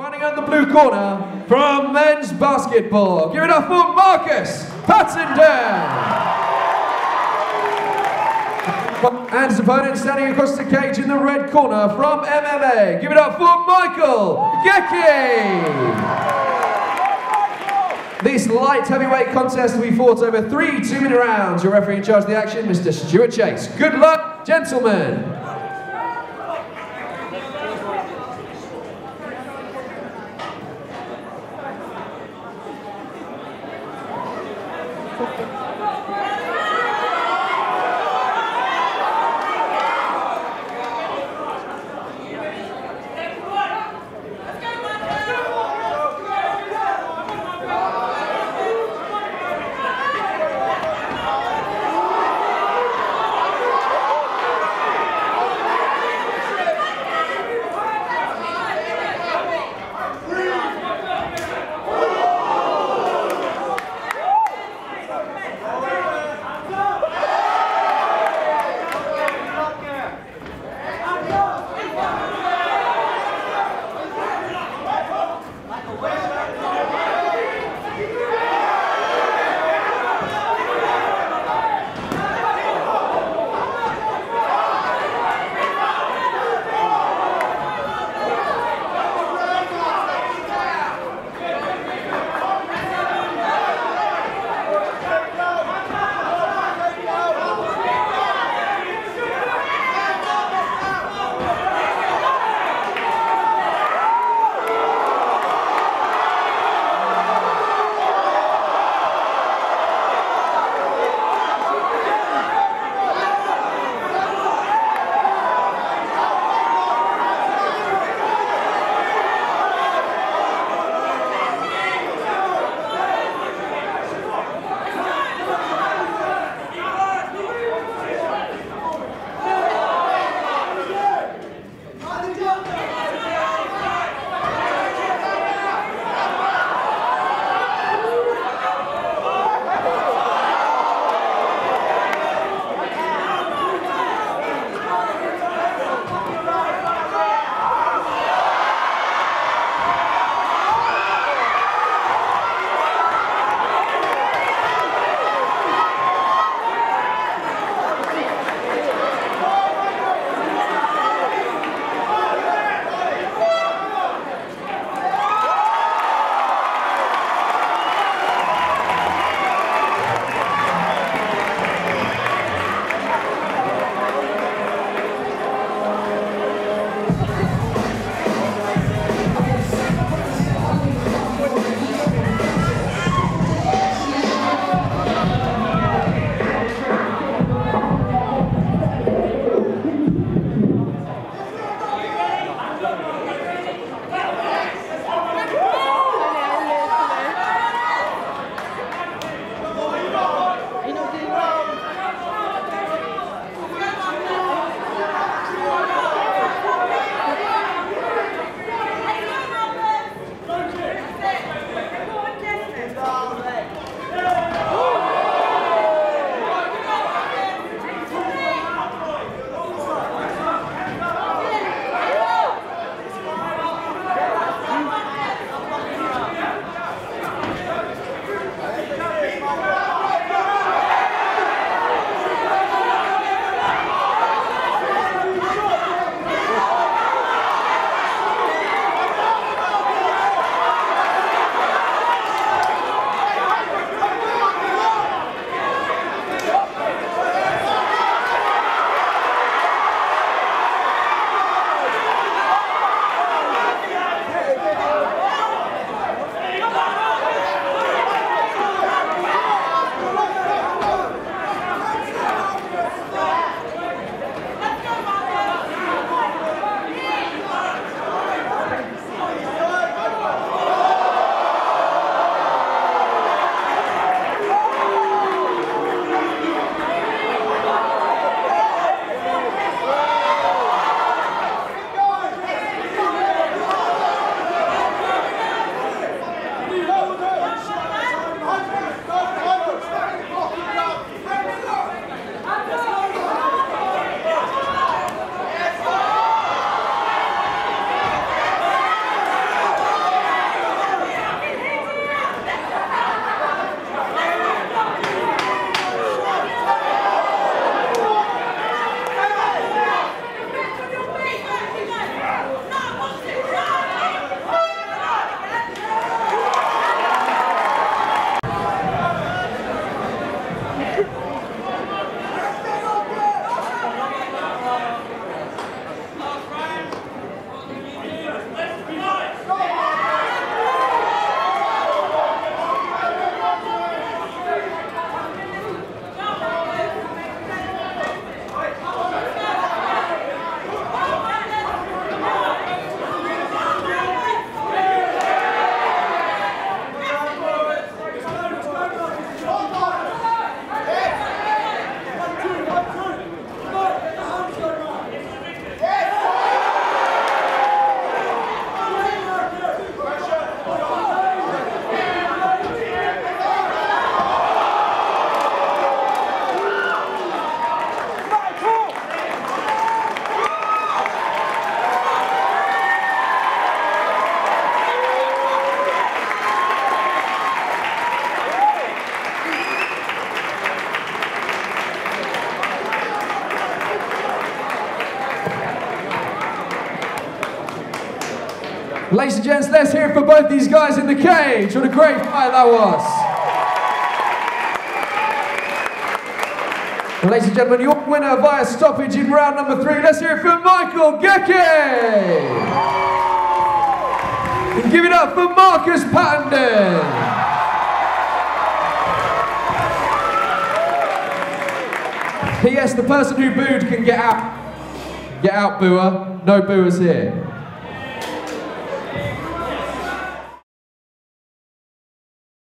Fighting out the blue corner from men's basketball. Give it up for Marcus Pattenden. And his opponent standing across the cage in the red corner from MMA. Give it up for Michael Gecki. This light heavyweight contest will be fought over three two-minute rounds. Your referee in charge of the action, Mr. Stuart Chase. Good luck, gentlemen. Ladies and gents, let's hear it for both these guys in the cage. What a great fight that was. Ladies and gentlemen, your winner via stoppage in round number three. Let's hear it for Michael Gecki. And give it up for Marcus Pattenden. P.S. The person who booed can get out. Get out, booer. No booers here.